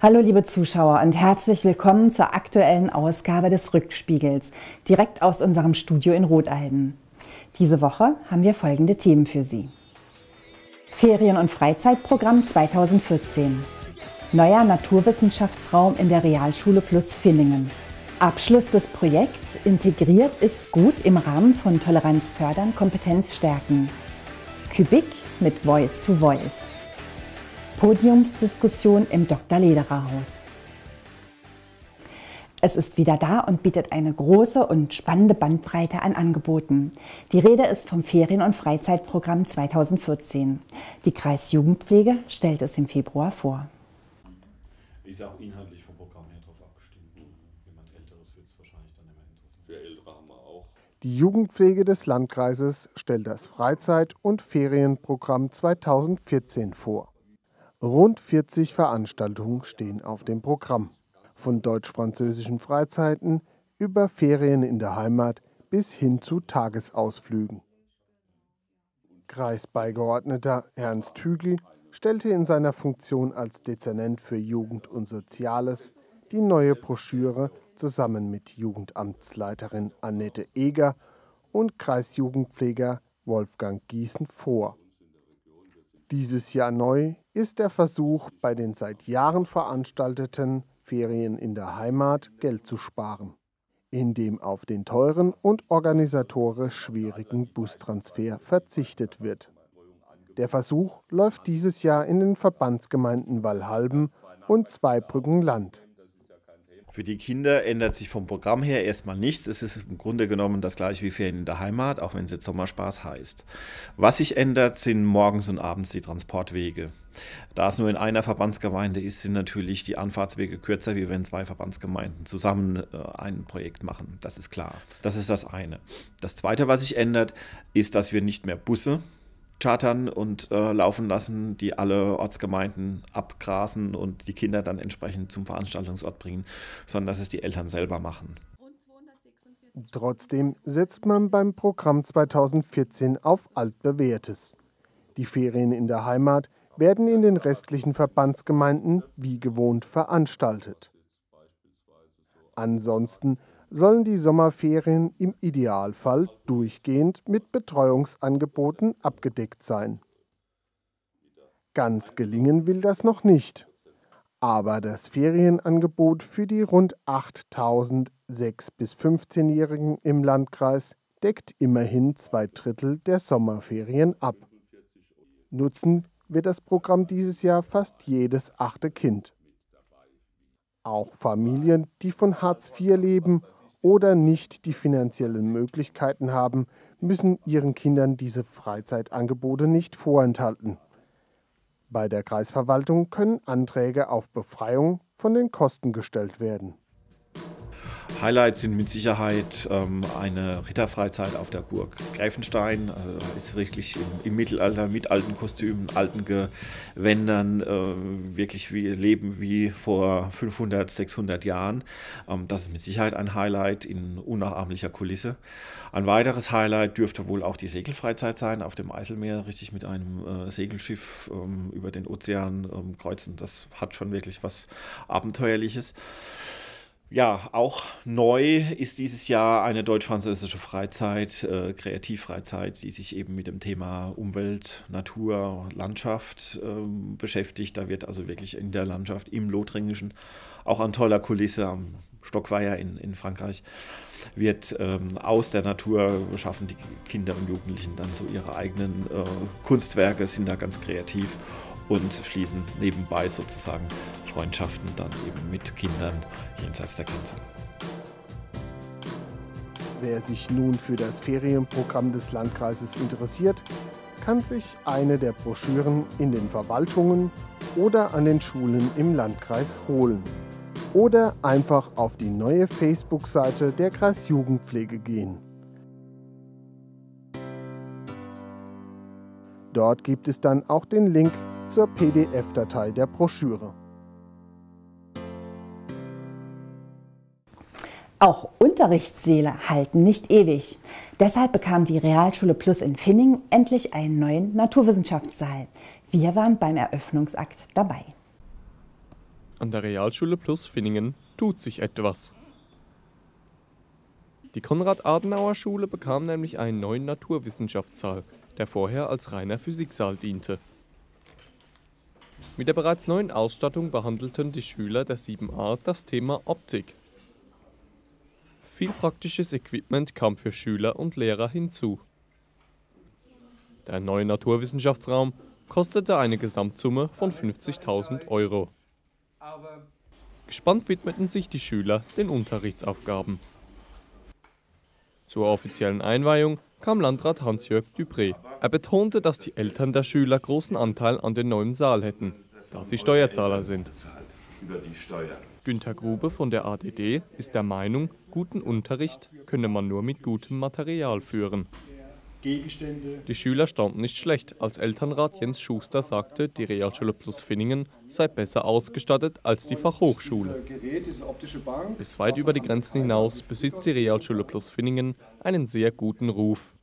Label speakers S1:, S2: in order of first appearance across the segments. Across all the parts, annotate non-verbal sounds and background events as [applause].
S1: Hallo liebe Zuschauer und herzlich willkommen zur aktuellen Ausgabe des Rückspiegels, direkt aus unserem Studio in Rotalden. Diese Woche haben wir folgende Themen für Sie. Ferien- und Freizeitprogramm 2014. Neuer Naturwissenschaftsraum in der Realschule Plus Villingen. Abschluss des Projekts Integriert ist gut im Rahmen von Toleranz fördern, Kompetenz stärken. Kubik mit Voice to Voice. Podiumsdiskussion im Dr. Lederer Haus. Es ist wieder da und bietet eine große und spannende Bandbreite an Angeboten. Die Rede ist vom Ferien- und Freizeitprogramm 2014. Die Kreisjugendpflege stellt es im Februar vor.
S2: Ist auch inhaltlich vom Programm her darauf abgestimmt. Jemand Älteres wird es wahrscheinlich dann immer interessieren.
S3: Für Ältere haben wir auch.
S4: Die Jugendpflege des Landkreises stellt das Freizeit- und Ferienprogramm 2014 vor. Rund 40 Veranstaltungen stehen auf dem Programm. Von deutsch-französischen Freizeiten über Ferien in der Heimat bis hin zu Tagesausflügen. Kreisbeigeordneter Ernst Hügel stellte in seiner Funktion als Dezernent für Jugend und Soziales die neue Broschüre zusammen mit Jugendamtsleiterin Annette Eger und Kreisjugendpfleger Wolfgang Gießen vor. Dieses Jahr neu ist der Versuch, bei den seit Jahren veranstalteten Ferien in der Heimat Geld zu sparen, indem auf den teuren und organisatorisch schwierigen Bustransfer verzichtet wird. Der Versuch läuft dieses Jahr in den Verbandsgemeinden Wallhalben und Zweibrückenland.
S2: Für die Kinder ändert sich vom Programm her erstmal nichts. Es ist im Grunde genommen das gleiche wie Ferien in der Heimat, auch wenn es jetzt Sommerspaß heißt. Was sich ändert, sind morgens und abends die Transportwege. Da es nur in einer Verbandsgemeinde ist, sind natürlich die Anfahrtswege kürzer, wie wenn zwei Verbandsgemeinden zusammen äh, ein Projekt machen. Das ist klar. Das ist das eine. Das zweite, was sich ändert, ist, dass wir nicht mehr Busse chartern und äh, laufen lassen, die alle Ortsgemeinden abgrasen und die Kinder dann entsprechend zum Veranstaltungsort bringen, sondern dass es die Eltern selber machen.
S4: Trotzdem setzt man beim Programm 2014 auf altbewährtes. Die Ferien in der Heimat werden in den restlichen Verbandsgemeinden wie gewohnt veranstaltet. Ansonsten sollen die Sommerferien im Idealfall durchgehend mit Betreuungsangeboten abgedeckt sein. Ganz gelingen will das noch nicht. Aber das Ferienangebot für die rund 8000 6- bis 15-Jährigen im Landkreis deckt immerhin zwei Drittel der Sommerferien ab. Nutzen wird das Programm dieses Jahr fast jedes achte Kind. Auch Familien, die von Hartz IV leben oder nicht die finanziellen Möglichkeiten haben, müssen ihren Kindern diese Freizeitangebote nicht vorenthalten. Bei der Kreisverwaltung können Anträge auf Befreiung von den Kosten gestellt werden.
S2: Highlights sind mit Sicherheit ähm, eine Ritterfreizeit auf der Burg Gräfenstein. Also ist wirklich im, im, Mittelalter mit alten Kostümen, alten Gewändern, äh, wirklich wie leben wie vor 500, 600 Jahren. Ähm, das ist mit Sicherheit ein Highlight in unnachahmlicher Kulisse. Ein weiteres Highlight dürfte wohl auch die Segelfreizeit sein auf dem Eiselmeer, richtig mit einem äh, Segelschiff ähm, über den Ozean ähm, kreuzen. Das hat schon wirklich was Abenteuerliches. Ja, auch neu ist dieses Jahr eine deutsch-französische Freizeit, äh, Kreativfreizeit, die sich eben mit dem Thema Umwelt, Natur, Landschaft äh, beschäftigt. Da wird also wirklich in der Landschaft, im Lothringischen, auch an toller Kulisse am Stockweiher in, in Frankreich, wird ähm, aus der Natur schaffen die Kinder und Jugendlichen dann so ihre eigenen äh, Kunstwerke, sind da ganz kreativ und schließen nebenbei sozusagen Freundschaften dann eben mit Kindern jenseits der Grenze.
S4: Wer sich nun für das Ferienprogramm des Landkreises interessiert, kann sich eine der Broschüren in den Verwaltungen oder an den Schulen im Landkreis holen. Oder einfach auf die neue Facebook-Seite der Kreisjugendpflege gehen. Dort gibt es dann auch den Link zur PDF-Datei der Broschüre.
S1: Auch Unterrichtssäle halten nicht ewig. Deshalb bekam die Realschule Plus in Finning endlich einen neuen Naturwissenschaftssaal. Wir waren beim Eröffnungsakt dabei.
S3: An der Realschule Plus Finningen tut sich etwas. Die Konrad-Adenauer-Schule bekam nämlich einen neuen Naturwissenschaftssaal, der vorher als reiner Physiksaal diente. Mit der bereits neuen Ausstattung behandelten die Schüler der 7a das Thema Optik. Viel praktisches Equipment kam für Schüler und Lehrer hinzu. Der neue Naturwissenschaftsraum kostete eine Gesamtsumme von 50.000 Euro. Gespannt widmeten sich die Schüler den Unterrichtsaufgaben. Zur offiziellen Einweihung kam Landrat Hans-Jörg Dupré. Er betonte, dass die Eltern der Schüler großen Anteil an dem neuen Saal hätten, da sie Steuerzahler sind. Günter Grube von der ADD ist der Meinung, guten Unterricht könne man nur mit gutem Material führen. Die Schüler standen nicht schlecht, als Elternrat Jens Schuster sagte, die Realschule Plus Finningen sei besser ausgestattet als die Fachhochschule. Bis weit über die Grenzen hinaus besitzt die Realschule Plus Finningen einen sehr guten Ruf.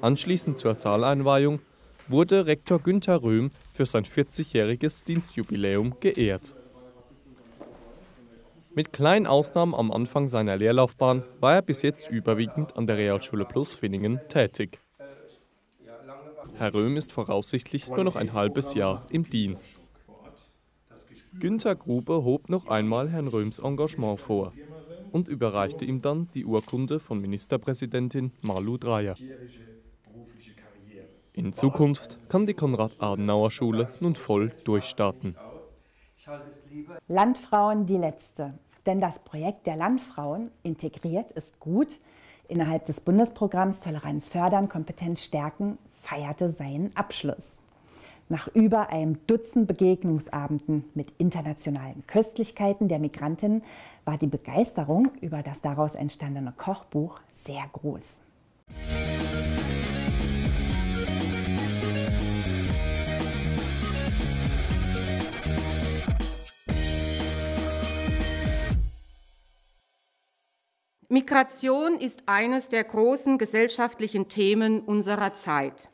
S3: Anschließend zur Saaleinweihung wurde Rektor Günther Röhm für sein 40-jähriges Dienstjubiläum geehrt. Mit kleinen Ausnahmen am Anfang seiner Lehrlaufbahn war er bis jetzt überwiegend an der Realschule Plus Finningen tätig. Herr Röhm ist voraussichtlich nur noch ein halbes Jahr im Dienst. Günter Grube hob noch einmal Herrn Röhms Engagement vor und überreichte ihm dann die Urkunde von Ministerpräsidentin Malu Dreyer. In Zukunft kann die Konrad-Adenauer-Schule nun voll durchstarten.
S1: Landfrauen die letzte. Denn das Projekt der Landfrauen integriert ist gut. Innerhalb des Bundesprogramms Toleranz fördern, Kompetenz stärken feierte seinen Abschluss. Nach über einem Dutzend Begegnungsabenden mit internationalen Köstlichkeiten der Migrantinnen war die Begeisterung über das daraus entstandene Kochbuch sehr groß.
S5: Migration ist eines der großen gesellschaftlichen Themen unserer Zeit.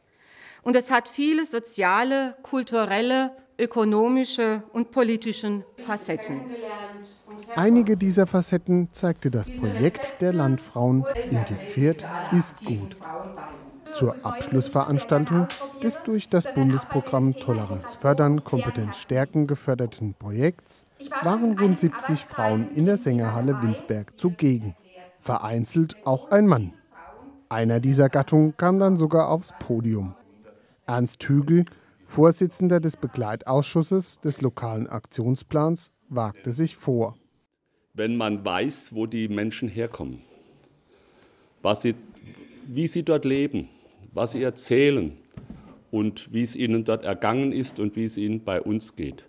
S5: Und es hat viele soziale, kulturelle, ökonomische und politische Facetten.
S4: Einige dieser Facetten zeigte das Projekt der Landfrauen Integriert ist gut. Zur Abschlussveranstaltung des durch das Bundesprogramm Toleranz fördern, Kompetenz stärken geförderten Projekts waren rund 70 Frauen in der Sängerhalle Winsberg zugegen vereinzelt auch ein Mann. Einer dieser Gattungen kam dann sogar aufs Podium. Ernst Hügel, Vorsitzender des Begleitausschusses des lokalen Aktionsplans, wagte sich vor.
S6: Wenn man weiß, wo die Menschen herkommen, was sie, wie sie dort leben, was sie erzählen und wie es ihnen dort ergangen ist und wie es ihnen bei uns geht.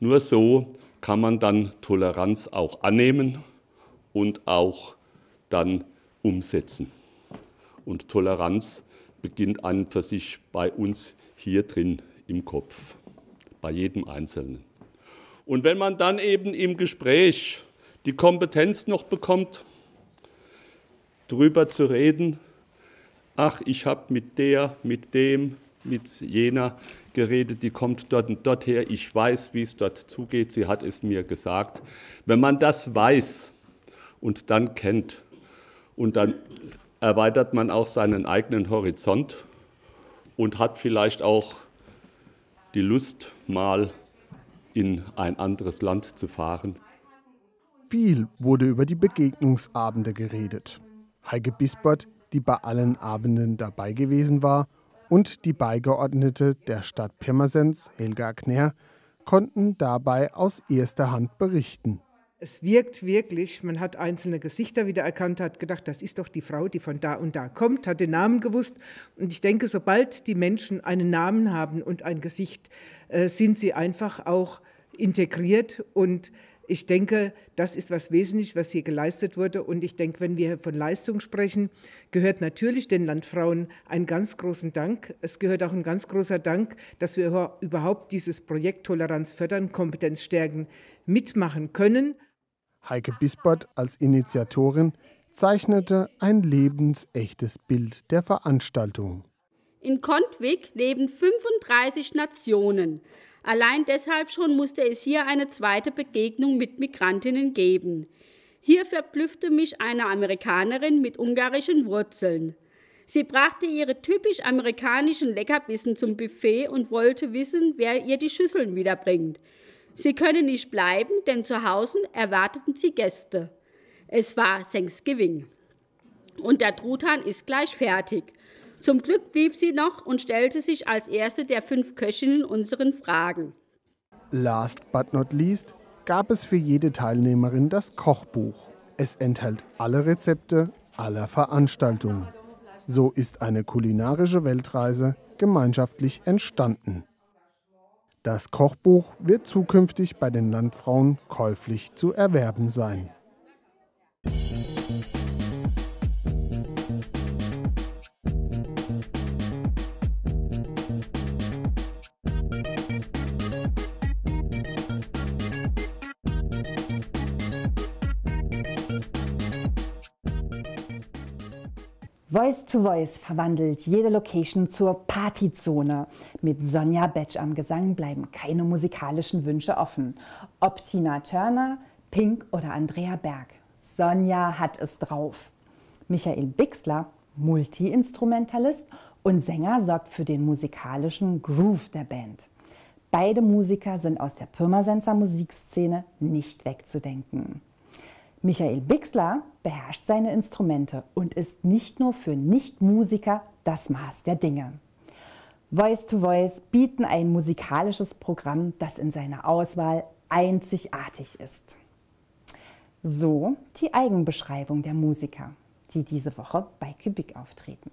S6: Nur so kann man dann Toleranz auch annehmen und auch dann umsetzen. Und Toleranz beginnt an für sich bei uns hier drin im Kopf, bei jedem Einzelnen. Und wenn man dann eben im Gespräch die Kompetenz noch bekommt, darüber zu reden, ach, ich habe mit der, mit dem, mit jener geredet, die kommt dort und dort her, ich weiß, wie es dort zugeht, sie hat es mir gesagt. Wenn man das weiß und dann kennt, und dann erweitert man auch seinen eigenen Horizont und hat vielleicht auch die Lust, mal in ein anderes Land zu fahren.
S4: Viel wurde über die Begegnungsabende geredet. Heike Bispert, die bei allen Abenden dabei gewesen war, und die Beigeordnete der Stadt Pirmasens, Helga Knär, konnten dabei aus erster Hand berichten.
S7: Es wirkt wirklich, man hat einzelne Gesichter wieder erkannt, hat gedacht, das ist doch die Frau, die von da und da kommt, hat den Namen gewusst. Und ich denke, sobald die Menschen einen Namen haben und ein Gesicht, äh, sind sie einfach auch integriert und Ich denke, das ist was Wesentliches, was hier geleistet wurde. Und ich denke, wenn wir von Leistung sprechen, gehört natürlich den Landfrauen einen ganz großen Dank. Es gehört auch ein ganz großer Dank, dass wir überhaupt dieses Projekt Toleranz fördern, Kompetenz stärken mitmachen können.
S4: Heike Bispert als Initiatorin zeichnete ein lebensechtes Bild der Veranstaltung.
S8: In Kontwig leben 35 Nationen. Allein deshalb schon musste es hier eine zweite Begegnung mit Migrantinnen geben. Hier verblüffte mich eine Amerikanerin mit ungarischen Wurzeln. Sie brachte ihre typisch amerikanischen Leckerbissen zum Buffet und wollte wissen, wer ihr die Schüsseln wiederbringt. Sie können nicht bleiben, denn zu Hause erwarteten sie Gäste. Es war Thanksgiving. Und der Truthahn ist gleich fertig. Zum Glück blieb sie noch und stellte sich als erste der fünf Köchinnen unseren Fragen.
S4: Last but not least gab es für jede Teilnehmerin das Kochbuch. Es enthält alle Rezepte aller Veranstaltungen. So ist eine kulinarische Weltreise gemeinschaftlich entstanden. Das Kochbuch wird zukünftig bei den Landfrauen käuflich zu erwerben sein.
S1: Voice to Voice verwandelt jede Location zur Partyzone. Mit Sonja Betsch am Gesang bleiben keine musikalischen Wünsche offen. Ob Tina Turner, Pink oder Andrea Berg. Sonja hat es drauf. Michael Bixler, Multi-Instrumentalist und Sänger, sorgt für den musikalischen Groove der Band. Beide Musiker sind aus der Pirmasenser Musikszene nicht wegzudenken. Michael Bixler beherrscht seine Instrumente und ist nicht nur für Nichtmusiker das Maß der Dinge. Voice to Voice bieten ein musikalisches Programm, das in seiner Auswahl einzigartig ist. So die Eigenbeschreibung der Musiker, die diese Woche bei Kubik auftreten.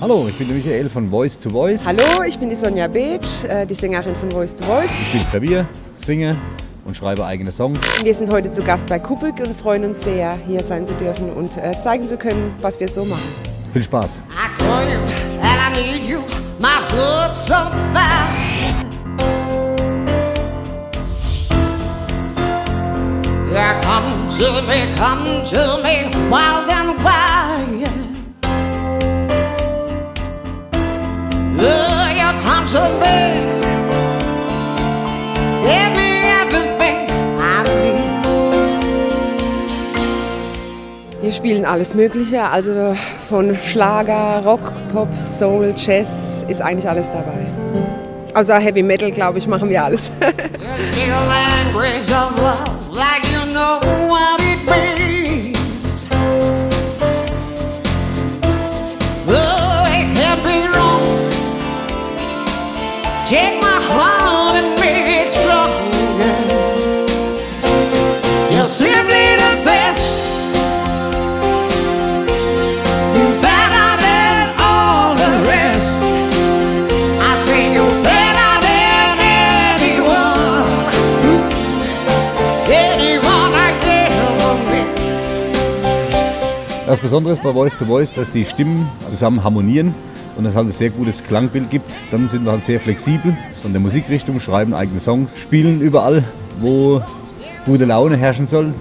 S9: Hallo, ich bin der Michael von Voice to Voice.
S10: Hallo, ich bin die Sonja Beetsch, äh, die Sängerin von Voice to Voice.
S9: Ich spiele Klavier, singe und schreibe eigene Songs.
S10: Wir sind heute zu Gast bei Kubik und freuen uns sehr, hier sein zu dürfen und äh, zeigen zu können, was wir so machen.
S9: Viel Spaß.
S11: Yeah, come to me, come to me, wild and wild. To me, give me everything I need.
S10: Wir spielen alles Mögliche, also von Schlager, Rock, Pop, Soul, Jazz ist eigentlich alles dabei. Außer Heavy Metal, glaube ich, machen wir alles. [laughs]
S9: Das Besondere ist bei Voice to Voice, dass die Stimmen zusammen harmonieren und es halt ein sehr gutes Klangbild gibt. Dann sind wir halt sehr flexibel von der Musikrichtung, schreiben eigene Songs, spielen überall, wo gute Laune herrschen soll.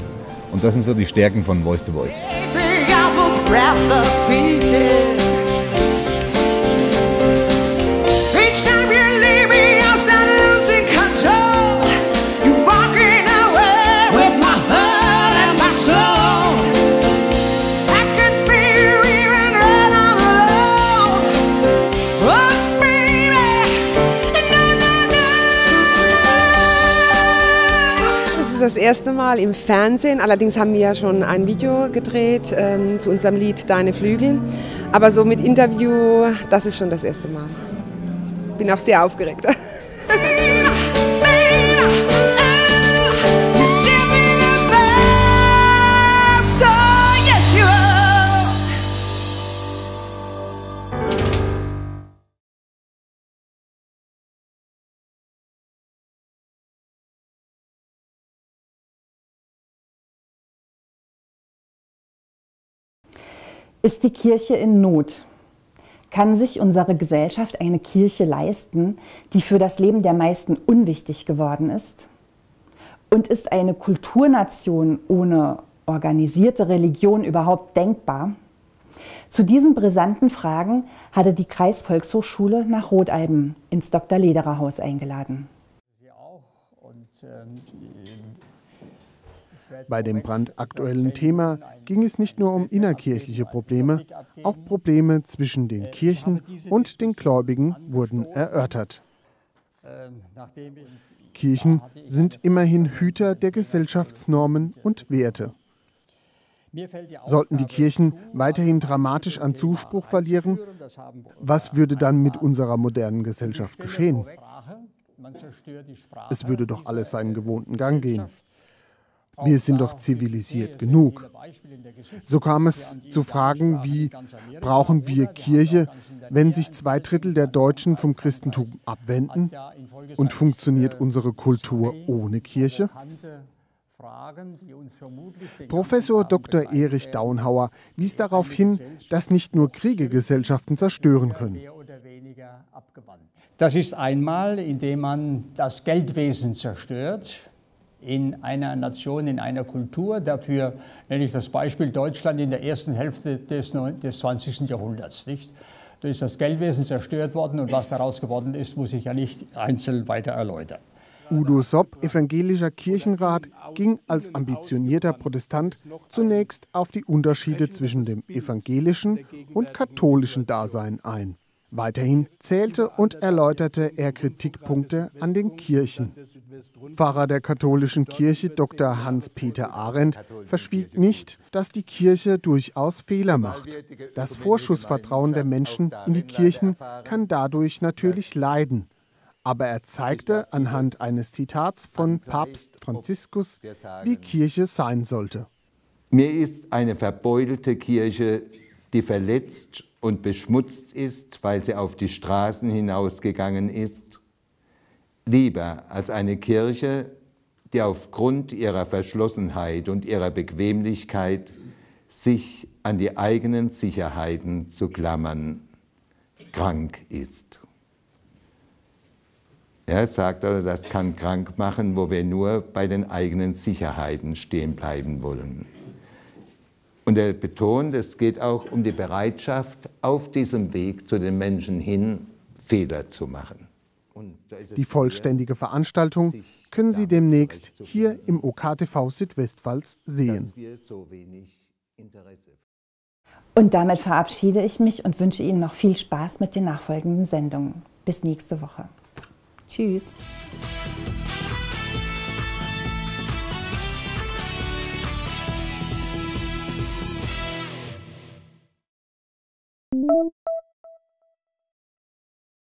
S9: Und das sind so die Stärken von Voice to Voice.
S11: Baby,
S10: ist das erste Mal im Fernsehen. Allerdings haben wir ja schon ein Video gedreht ähm, zu unserem Lied Deine Flügel. Aber so mit Interview, das ist schon das erste Mal. Bin auch sehr aufgeregt. [laughs]
S1: Ist die Kirche in Not? Kann sich unsere Gesellschaft eine Kirche leisten, die für das Leben der meisten unwichtig geworden ist? Und ist eine Kulturnation ohne organisierte Religion überhaupt denkbar? Zu diesen brisanten Fragen hatte die Kreisvolkshochschule nach Rotalben ins Dr. Lederer Haus eingeladen.
S4: Bei dem brandaktuellen Thema ging es nicht nur um innerkirchliche Probleme, auch Probleme zwischen den Kirchen und den Gläubigen wurden erörtert. Kirchen sind immerhin Hüter der Gesellschaftsnormen und Werte. Sollten die Kirchen weiterhin dramatisch an Zuspruch verlieren, was würde dann mit unserer modernen Gesellschaft geschehen? Es würde doch alles seinen gewohnten Gang gehen. Wir sind doch zivilisiert genug. So kam es zu Fragen wie, brauchen wir Kirche, wenn sich zwei Drittel der Deutschen vom Christentum abwenden? Und funktioniert unsere Kultur ohne Kirche? Professor Dr. Erich Daunhauer wies darauf hin, dass nicht nur Kriege Gesellschaften zerstören können.
S12: Das ist einmal, indem man das Geldwesen zerstört in einer Nation, in einer Kultur. Dafür nenne ich das Beispiel Deutschland in der ersten Hälfte des, des 20. Jahrhunderts. Nicht? Da ist das Geldwesen zerstört worden und was daraus geworden ist, muss ich ja nicht einzeln weiter erläutern.
S4: Udo Sopp, evangelischer Kirchenrat, ging als ambitionierter Protestant zunächst auf die Unterschiede zwischen dem evangelischen und katholischen Dasein ein. Weiterhin zählte und erläuterte er Kritikpunkte an den Kirchen. Pfarrer der katholischen Kirche Dr. Hans-Peter Arendt verschwieg nicht, dass die Kirche durchaus Fehler macht. Das Vorschussvertrauen der Menschen in die Kirchen kann dadurch natürlich leiden. Aber er zeigte anhand eines Zitats von Papst Franziskus, wie Kirche sein sollte.
S13: Mir ist eine verbeutelte Kirche, die verletzt und beschmutzt ist, weil sie auf die Straßen hinausgegangen ist, lieber als eine Kirche, die aufgrund ihrer Verschlossenheit und ihrer Bequemlichkeit sich an die eigenen Sicherheiten zu klammern, krank ist. Er sagt also, das kann krank machen, wo wir nur bei den eigenen Sicherheiten stehen bleiben wollen. Und er betont, es geht auch um die Bereitschaft, auf diesem Weg zu den Menschen hin Fehler zu machen.
S4: Die vollständige Veranstaltung können Sie demnächst hier im OKTV Südwestpfalz sehen.
S1: Und damit verabschiede ich mich und wünsche Ihnen noch viel Spaß mit den nachfolgenden Sendungen. Bis nächste Woche. Tschüss.